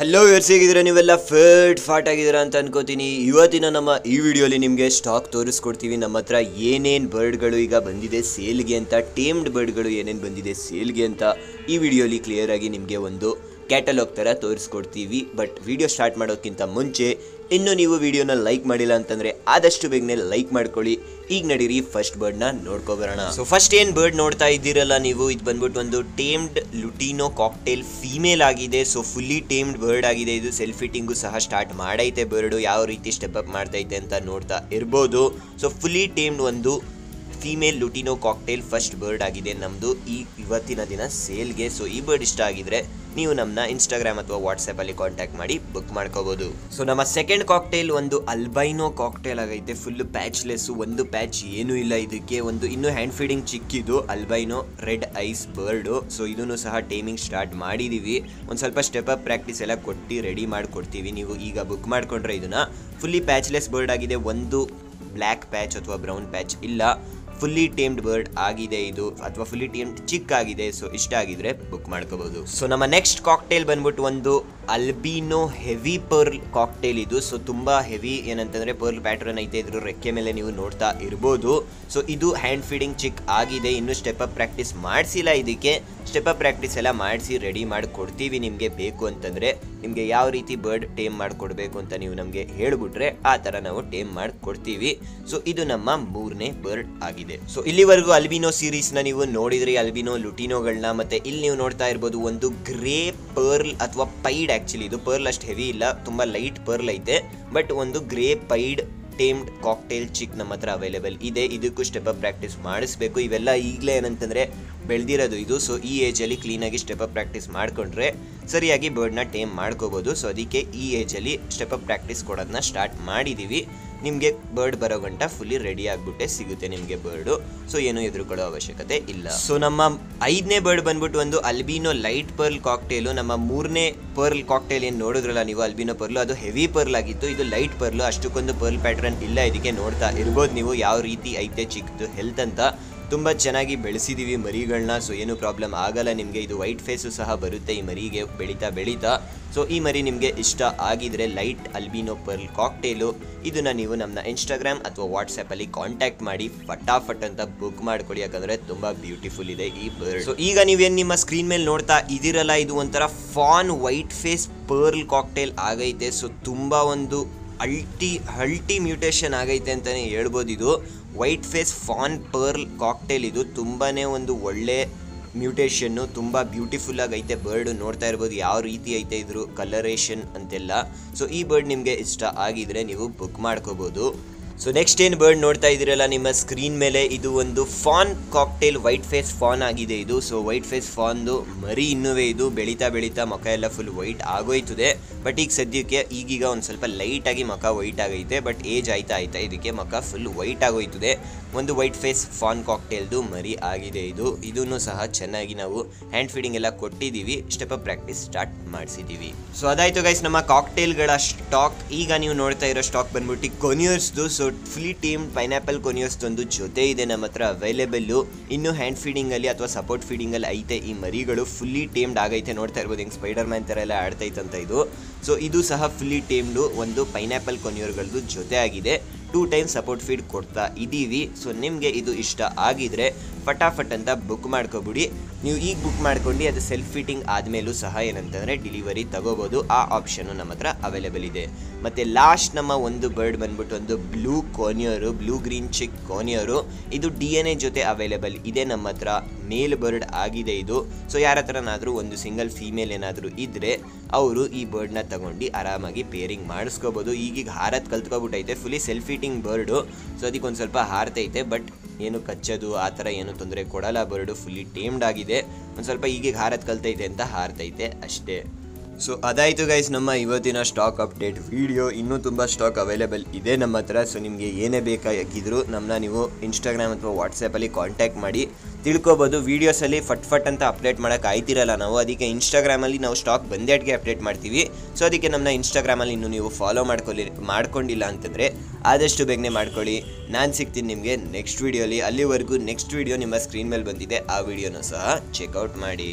Hello ವ್ಯರ್ಸ್ ಹೇಗಿದ್ದೀರಾ? ನೀವೆಲ್ಲ fit ಫಾಟ್ ಆಗಿದ್ದೀರಾ ಅಂತ ಅನ್ಕೋತೀನಿ. ಇವತ್ತಿನ ನಮ್ಮ ಈ ವಿಡಿಯೋಲಿ ನಿಮಗೆ ಸ್ಟಾಕ್ ತೋರಿಸ್ಕೊಡ್ತೀವಿ. ನಮ್ಮ ಹತ್ರ ಏನೇನು ಬರ್ಡ್ಗಳು ಈಗ ಬಂದಿದೆ ಸೇಲ್ಗೆ ಅಂತ ಟೇಮ್ಡ್ ಬರ್ಡ್ಗಳು ಏನೇನು ಬಂದಿದೆ ಸೇಲ್ಗೆ ಅಂತ ಈ ವಿಡಿಯೋಲಿ ಕ್ಲಿಯರ್ ಆಗಿ ನಿಮಗೆ ಒಂದು ಕ್ಯಾಟಲಾಗ್ ಥರ ತೋರಿಸ್ಕೊಡ್ತೀವಿ ಬಟ್ ವಿಡಿಯೋ ಸ್ಟಾರ್ಟ್ ಮಾಡೋಕ್ಕಿಂತ ಮುಂಚೆ ಇನ್ನೂ ನೀವು ವಿಡಿಯೋನ ಲೈಕ್ ಮಾಡಿಲ್ಲ ಅಂತಂದರೆ ಆದಷ್ಟು ಬೇಗನೆ ಲೈಕ್ ಮಾಡ್ಕೊಳ್ಳಿ. ಈಗ ನಡೀರಿ ಫಸ್ಟ್ ಬರ್ಡ್ನ ನೋಡ್ಕೊಬರೋಣ. ಸೊ ಫಸ್ಟ್ ಏನು ಬರ್ಡ್ ನೋಡ್ತಾ ಇದ್ದೀರಲ್ಲ ನೀವು? ಇದು ಬಂದ್ಬಿಟ್ಟು ಒಂದು ಟೇಮ್ಡ್ ಲುಟಿನೋ ಕಾಕ್ಟೇಲ್ ಫೀಮೇಲ್ ಆಗಿದೆ. ಸೊ ಫುಲ್ಲಿ ಟೇಮ್ಡ್ ಬರ್ಡ್ ಆಗಿದೆ. ಇದು ಸೆಲ್ಫ್ ಫಿಟ್ಟಿಂಗು ಸಹ ಸ್ಟಾರ್ಟ್ ಮಾಡೈತೆ ಬರ್ಡು ಯಾವ ರೀತಿ ಸ್ಟೆಪ್ ಅಪ್ ಮಾಡ್ತೈತೆ ಅಂತ ನೋಡ್ತಾ ಇರ್ಬೋದು. ಸೊ ಫುಲ್ಲಿ ಟೇಮ್ಡ್ ಒಂದು female lutino cockatiel first bird ಆಗಿದೆ ನಮ್ಮದು ಈ ಇವತ್ತಿನ ದಿನ ಸೇಲ್ಗೆ ಸೊ ಈ ಬರ್ಡ್ ಇಷ್ಟ ಆಗಿದ್ರೆ ನೀವು ನಮ್ಮನ್ನ ಇನ್ಸ್ಟಾಗ್ರಾಮ್ ಅಥವಾ ವಾಟ್ಸಪ್ಪಲ್ಲಿ ಕಾಂಟ್ಯಾಕ್ಟ್ ಮಾಡಿ ಬುಕ್ ಮಾಡ್ಕೋಬಹುದು ಸೊ ನಮ್ಮ ಸೆಕೆಂಡ್ ಕಾಕ್ಟೇಲ್ ಒಂದು ಅಲ್ಬೈನೋ ಕಾಕ್ಟೇಲ್ ಆಗೈತೆ. ಫುಲ್ ಪ್ಯಾಚ್ಲೆಸ್ಸು ಒಂದು ಪ್ಯಾಚ್ ಏನೂ ಇಲ್ಲ ಇದಕ್ಕೆ. ಒಂದು ಇನ್ನೂ hand feeding ಚಿಕ್ಕಿದು albino red eyes bird so ಇದನ್ನು ಸಹ ಟೈಮಿಂಗ್ ಸ್ಟಾರ್ಟ್ ಮಾಡಿದ್ದೀವಿ ಒಂದು ಸ್ವಲ್ಪ ಸ್ಟೆಪ್ ಅಪ್ ಪ್ರಾಕ್ಟೀಸ್ ಎಲ್ಲ ಕೊಟ್ಟು ರೆಡಿ ಮಾಡಿಕೊಡ್ತೀವಿ. ನೀವು ಈಗ ಬುಕ್ ಮಾಡ್ಕೊಂಡ್ರೆ ಇದನ್ನು. ಫುಲ್ಲಿ ಪ್ಯಾಚ್ಲೆಸ್ ಬರ್ಡ್ ಆಗಿದೆ. ಒಂದು ಬ್ಲ್ಯಾಕ್ ಪ್ಯಾಚ್ ಅಥವಾ ಬ್ರೌನ್ ಪ್ಯಾಚ್ ಇಲ್ಲ. ಫುಲ್ಲಿ ಟೇಮ್ಡ್ ಬರ್ಡ್ ಆಗಿದೆ ಇದು ಅಥವಾ ಫುಲ್ಲಿ ಟೇಮ್ಡ್ ಚಿಕ್ ಆಗಿದೆ ಸೊ ಇಷ್ಟ ಆಗಿದ್ರೆ ಬುಕ್ ಮಾಡ್ಕೋಬಹುದು. ಸೊ ನಮ್ಮ ನೆಕ್ಸ್ಟ್ ಕಾಕ್ಟೇಲ್ ಬಂದ್ಬಿಟ್ಟು ಒಂದು ಅಲ್ಬಿನೋ ಹೆವಿ ಪರ್ಲ್ ಕಾಕ್ಟೇಲ್ ಇದು. ಸೊ ತುಂಬ ಹೆವಿ ಏನಂತಂದರೆ ಪರ್ಲ್ ಪ್ಯಾಟರ್ನ್ ಐತೆ. ಇದ್ರ ರೆಕ್ಕೆ ಮೇಲೆ ನೀವು ನೋಡ್ತಾ ಇರ್ಬೋದು. ಸೊ ಇದು ಹ್ಯಾಂಡ್ ಫೀಡಿಂಗ್ ಚಿಕ್ ಆಗಿದೆ. ಇನ್ನು ಸ್ಟೆಪ್ ಅಪ್ ಪ್ರಾಕ್ಟೀಸ್ ಮಾಡಿಸಿಲ್ಲ ಇದಕ್ಕೆ. ಸ್ಟೆಪ್ ಅಪ್ ಪ್ರಾಕ್ಟೀಸ್ ಎಲ್ಲ ಮಾಡಿಸಿ ರೆಡಿ ಮಾಡಿ ಕೊಡ್ತೀವಿ ನಿಮಗೆ ಬೇಕು ಅಂತಂದರೆ. ನಿಮಗೆ ಯಾವ ರೀತಿ ಬರ್ಡ್ ಟೇಮ್ ಮಾಡಿಕೊಡ್ಬೇಕು ಅಂತ ನೀವು ನಮಗೆ ಹೇಳಿಬಿಟ್ರೆ ಆ ಥರ ನಾವು ಟೇಮ್ ಮಾಡಿ ಕೊಡ್ತೀವಿ ಸೊ ಇದು ನಮ್ಮ ಮೂರನೇ ಬರ್ಡ್ ಆಗಿದೆ. ಸೊ ಇಲ್ಲಿವರೆಗೂ ಅಲ್ಬಿನೋ ಸೀರೀಸ್ನ ನೀವು ನೋಡಿದ್ರಿ. ಅಲ್ಬಿನೋ ಲುಟಿನೋಗಳನ್ನ ಮತ್ತು ಇಲ್ಲಿ ನೀವು ನೋಡ್ತಾ ಇರ್ಬೋದು ಒಂದು ಗ್ರೇ ಪರ್ಲ್ ಅಥವಾ ಪೈಡ್ ಆ್ಯಕ್ಚುಲಿ ಇದು ಪರ್ಲ್ ಅಷ್ಟು ಹೆವಿ ಇಲ್ಲ, ತುಂಬ ಲೈಟ್ ಪರ್ಲ್ ಐತೆ. ಬಟ್ ಒಂದು grey pied tamed cockatiel chick ನಮ್ಮ ಹತ್ರ ಅವೈಲೇಬಲ್ ಇದೆ. ಇದಕ್ಕೂ ಸ್ಟೆಪ್ ಅಪ್ ಪ್ರಾಕ್ಟೀಸ್ ಮಾಡಿಸ್ಬೇಕು. ಇವೆಲ್ಲ ಈಗಲೇ ಏನಂತಂದರೆ ಬೆಳೆದಿರೋದು ಇದು. ಸೊ ಈ ಏಜಲ್ಲಿ ಕ್ಲೀನಾಗಿ ಸ್ಟೆಪ್ ಅಪ್ ಪ್ರಾಕ್ಟೀಸ್ ಮಾಡಿಕೊಂಡ್ರೆ ಸರಿಯಾಗಿ ಬರ್ಡ್ನ ಟೇಮ್ ಮಾಡ್ಕೋಬೋದು. ಸೊ ಅದಕ್ಕೆ ಈ ಏಜಲ್ಲಿ ಸ್ಟೆಪ್ ಅಪ್ ಪ್ರಾಕ್ಟೀಸ್ ಕೊಡೋದನ್ನ ಸ್ಟಾರ್ಟ್ ಮಾಡಿದ್ದೀವಿ ನಿಮಗೆ ಬರ್ಡ್ ಬರೋ ಗಂಟ ಫುಲ್ಲಿ ರೆಡಿ ಆಗಿಬಿಟ್ಟೆ, ಸಿಗುತ್ತೆ ನಿಮಗೆ ಬರ್ಡು ಸೊ ಏನು ಎದುರುಕೊಳ್ಳೋ ಅವಶ್ಯಕತೆ ಇಲ್ಲ. ಸೊ ನಮ್ಮ ಐದನೇ ಬರ್ಡ್ ಬಂದ್ಬಿಟ್ಟು ಒಂದು ಅಲ್ಬಿನೋ ಲೈಟ್ ಪರ್ಲ್ ಕಾಕ್ಟೇಲು ನಮ್ಮ ಮೂರನೇ ಪರ್ಲ್ ಕಾಕ್ಟೇಲ್ ಏನು ನೋಡಿದ್ರಲ್ಲ ನೀವು ಅಲ್ಬಿನೋ ಪರ್ಲು ಅದು ಹೆವಿ ಪರ್ಲ್ ಆಗಿತ್ತು, ಇದು ಲೈಟ್ ಪರ್ಲು ಅಷ್ಟಕ್ಕೊಂದು ಪರ್ಲ್ ಪ್ಯಾಟ್ರನ್ ಇಲ್ಲ, ಇದಕ್ಕೆ ನೋಡ್ತಾ ಇರ್ಬೋದು ನೀವು, ಯಾವ ರೀತಿ ಐತೆ ಚಿಕ್ಕದು ಹೆಲ್ತ್ ಅಂತ. ತುಂಬ ಚೆನ್ನಾಗಿ ಬೆಳೆಸಿದ್ದೀವಿ ಮರಿಗಳನ್ನ ಸೊ ಏನು ಪ್ರಾಬ್ಲಮ್ ಆಗಲ್ಲ ನಿಮಗೆ. ಇದು ವೈಟ್ ಫೇಸು ಸಹ ಬರುತ್ತೆ ಈ ಮರಿಗೆ, ಬೆಳೀತಾ ಬೆಳೀತಾ. ಸೊ ಈ ಮರಿ ನಿಮಗೆ ಇಷ್ಟ ಆಗಿದ್ರೆ ಲೈಟ್ ಅಲ್ಬಿನೋ ಪರ್ಲ್ ಕಾಕ್ಟೇಲು ಇದನ್ನು ನೀವು ನಮ್ಮ ಇನ್ಸ್ಟಾಗ್ರಾಮ್ ಅಥವಾ ವಾಟ್ಸಪ್ಪಲ್ಲಿ ಕಾಂಟ್ಯಾಕ್ಟ್ ಮಾಡಿ. ಫಟಾಫಟ್ ಅಂತ ಬುಕ್ ಮಾಡ್ಕೊಳ್ಳಿ ಯಾಕಂದರೆ ತುಂಬ ಬ್ಯೂಟಿಫುಲ್ ಇದೆ ಈ ಬರ್ಡ್ ಸೊ ಈಗ ನೀವೇನು ನಿಮ್ಮ ಸ್ಕ್ರೀನ್ ಮೇಲೆ ನೋಡ್ತಾ ಇದಿರಲ್ಲ ಇದು ಒಂಥರ fawn white face pearl cockatiel ಆಗೈತೆ. ಸೊ ತುಂಬ ಒಂದು ಅಲ್ಟಿ ಅಲ್ಟಿ ಮ್ಯೂಟೇಷನ್ ಆಗೈತೆ ಅಂತಲೇ ಹೇಳ್ಬೋದು ಇದು. White face fawn pearl cockatiel ಇದು ತುಂಬಾ ಒಂದು ಒಳ್ಳೆ ಮ್ಯೂಟೇಷನ್ನು, ತುಂಬ ಬ್ಯೂಟಿಫುಲ್ ಆಗೈತೆ. ಬರ್ಡ್ ನೋಡ್ತಾ ಇರ್ಬೋದು ಯಾವ ರೀತಿ ಐತೆ ಇದ್ರು, ಕಲರೇಷನ್ ಅಂತೆಲ್ಲ. ಸೊ, ಈ ಬರ್ಡ್ ನಿಮಗೆ ಇಷ್ಟ ಆಗಿದ್ರೆ ನೀವು ಬುಕ್ ಮಾಡ್ಕೋಬೋದು. ಸೊ ನೆಕ್ಸ್ಟ್ ಏನು ಬರ್ಡ್ ನೋಡ್ತಾ ಇದ್ದೀರಲ್ಲ, ನಿಮ್ಮ ಸ್ಕ್ರೀನ್ ಮೇಲೆ ಇದು ಒಂದು fawn cockatiel white face fawn ಆಗಿದೆ ಇದು. ಸೊ ವೈಟ್ ಫೇಸ್ ಫಾನ್ದು ಮರಿ ಇನ್ನುವೇ ಇದು. ಬೆಳೀತಾ ಬೆಳೀತಾ ಮುಖ ಎಲ್ಲ ಫುಲ್ ವೈಟ್ ಆಗೋಯ್ತದೆ. ಬಟ್ ಈಗ ಸದ್ಯಕ್ಕೆ ಈಗೀಗ ಒಂದು ಸ್ವಲ್ಪ ಲೈಟಾಗಿ ಮುಖ ವೈಟ್ ಆಗೈತೆ. ಬಟ್ ಏಜ್ ಆಯ್ತಾ ಆಯ್ತಾ ಇದಕ್ಕೆ ಮುಖ ಫುಲ್ ವೈಟ್ ಆಗೋಯ್ತದೆ. ಒಂದು ವೈಟ್ ಫೇಸ್ ಫಾನ್ ಕಾಕ್ಟೇಲ್ದು ಮರಿ ಆಗಿದೆ ಇದು. ಇದನ್ನು ಸಹ ಚೆನ್ನಾಗಿ ನಾವು ಹ್ಯಾಂಡ್ ಫೀಡಿಂಗ್ ಎಲ್ಲ ಕೊಟ್ಟಿದ್ದೀವಿ. ಸ್ಟೆಪ್ ಅಪ್ ಪ್ರಾಕ್ಟೀಸ್ ಸ್ಟಾರ್ಟ್ ಮಾಡಿಸಿದ್ದೀವಿ. ಸೊ ಅದಾಯ್ತು ಗೈಸ್ ನಮ್ಮ ಕಾಕ್ಟೇಲ್ಗಳ ಸ್ಟಾಕ್ ಈಗ ನೀವು ನೋಡ್ತಾ ಇರೋ ಸ್ಟಾಕ್ ಬಂದ್ಬಿಟ್ಟು ಕೊನಿಯರ್ಸ್ದು ಸೊ ಫುಲಿ ಟೀಮ್ ಪೈನಾಪಲ್ ಕೊನಿಯರ್ಸ್ದೊಂದು ಜೊತೆ ಇದೆ ನಮ್ಮ ಹತ್ರ ಅವೈಲೇಬಲ್ಲು ಇನ್ನು ಹ್ಯಾಂಡ್ ಫೀಡಿಂಗಲ್ಲಿ ಅಥವಾ ಸಪೋರ್ಟ್ ಫೀಡಿಂಗಲ್ಲಿ ಐತೆ ಈ ಮರಿಗಳು. ಫುಲ್ಲಿ ಟೇಮ್ಡ್ ಆಗೈತೆ ನೋಡ್ತಾ ಇರ್ಬೋದು. ಹಿಂಗೆ ಸ್ಪೈಡರ್ ಮ್ಯಾನ್ ಥರ ಎಲ್ಲ ಆಡ್ತೈತಂತ ಇದು. ಸೊ ಇದು ಸಹ ಫುಲ್ಲಿ ಟೇಮ್ಡು ಒಂದು ಪೈನಾಪಲ್ ಕೊನಿಯರ್ಗಳದ್ದು ಜೊತೆ ಆಗಿದೆ. ಟೂ ಟೈಮ್ ಸಪೋರ್ಟ್ ಫೀಡ್ ಕೊಡ್ತಾ ಇದ್ದೀವಿ ಸೊ ನಿಮಗೆ ಇದು ಇಷ್ಟ ಆಗಿದ್ರೆ ಫಟಾಫಟ್ ಅಂತ ಬುಕ್ ಮಾಡ್ಕೊಬಿಡಿ. ನೀವು ಈಗ ಬುಕ್ ಮಾಡ್ಕೊಂಡು ಅದು ಸೆಲ್ಫ್ ಫಿಟ್ಟಿಂಗ್ ಆದಮೇಲೂ ಸಹ ಏನಂತಂದರೆ ಡಿಲಿವರಿ ತಗೋಬೋದು. ಆ ಆಪ್ಷನ್ನು ನಮ್ಮ ಹತ್ರ ಅವೈಲೇಬಲ್ ಇದೆ. ಮತ್ತು ಲಾಸ್ಟ್ ನಮ್ಮ ಒಂದು ಬರ್ಡ್ ಬಂದ್ಬಿಟ್ಟು ಒಂದು blue conure blue green chick conure ಇದು ಡಿ ಎನ್ ಎ ಜೊತೆ ಅವೈಲೇಬಲ್ ಇದೆ ನಮ್ಮ ಹತ್ರ. ಮೇಲ್ ಬರ್ಡ್ ಆಗಿದೆ ಇದು. ಸೊ ಯಾರ ಹತ್ರನಾದರೂ ಒಂದು ಸಿಂಗಲ್ ಫೀಮೇಲ್ ಏನಾದರೂ ಇದ್ದರೆ ಅವರು ಈ ಬರ್ಡ್ನ ತಗೊಂಡು ಆರಾಮಾಗಿ ಪೇರಿಂಗ್ ಮಾಡಿಸ್ಕೋಬೋದು. ಈಗೀಗ ಹಾರತ್ ಕಲ್ತ್ಕೊಬಿಟ್ಟೈತೆ. Fully self feeding bird so ಅದಕ್ಕೊಂದು ಸ್ವಲ್ಪ ಹಾರ್ತೈತೆ. ಬಟ್ ಏನು ಕಚ್ಚೋದು, ಆ ಥರ ಏನು ತೊಂದರೆ ಕೊಡಲ್ಲ. ಬರಡು ಫುಲ್ಲಿ ಟೇಮ್ಡ್ ಆಗಿದೆ. ಒಂದು ಸ್ವಲ್ಪ ಹೀಗೆ ಹಾರತ್ ಕಲ್ತೈತೆ ಅಂತ ಹಾರ್ತೈತೆ ಅಷ್ಟೇ. ಸೊ ಅದಾಯಿತು ಗೈಸ್ ನಮ್ಮ ಇವತ್ತಿನ ಸ್ಟಾಕ್ ಅಪ್ಡೇಟ್ ವಿಡಿಯೋ ಇನ್ನೂ ತುಂಬ ಸ್ಟಾಕ್ ಅವೈಲೇಬಲ್ ಇದೆ ನಮ್ಮ ಹತ್ರ. ಸೊ ನಿಮಗೆ ಏನೇ ಬೇಕಾಗಿದ್ದರೂ ನಮ್ಮನ್ನ ನೀವು ಇನ್ಸ್ಟಾಗ್ರಾಮ್ ಅಥವಾ ವಾಟ್ಸಪ್ಪಲ್ಲಿ ಕಾಂಟ್ಯಾಕ್ಟ್ ಮಾಡಿ. ತಿಳ್ಕೊಬೋದು ವೀಡಿಯೋಸಲ್ಲಿ ಫಟ್ ಫಟ್ ಅಂತ ಅಪ್ಡೇಟ್ ಮಾಡೋಕೆ ಆಯ್ತಿರಲ್ಲ ನಾವು. ಅದಕ್ಕೆ ಇನ್ಸ್ಟಾಗ್ರಾಮಲ್ಲಿ ನಾವು ಸ್ಟಾಕ್ ಬಂದೇಟ್ಗೆ ಅಪ್ಡೇಟ್ ಮಾಡ್ತೀವಿ. ಸೊ ಅದಕ್ಕೆ ನಮ್ಮನ್ನ ಇನ್ಸ್ಟಾಗ್ರಾಮಲ್ಲಿ ಇನ್ನೂ ನೀವು ಫಾಲೋ ಮಾಡ್ಕೊಳ್ಳಿ, ಮಾಡ್ಕೊಂಡಿಲ್ಲ ಅಂತಂದರೆ ಆದಷ್ಟು ಬೇಗನೆ ಮಾಡ್ಕೊಳ್ಳಿ. ನಾನು ಸಿಗ್ತೀನಿ ನಿಮಗೆ ನೆಕ್ಸ್ಟ್ ವೀಡಿಯೋಲಿ ಅಲ್ಲಿವರೆಗೂ ನೆಕ್ಸ್ಟ್ ವೀಡಿಯೋ ನಿಮ್ಮ ಸ್ಕ್ರೀನ್ ಮೇಲೆ ಬಂದಿದೆ. ಆ ವಿಡಿಯೋನ ಸಹ ಚೆಕ್ಔಟ್ ಮಾಡಿ.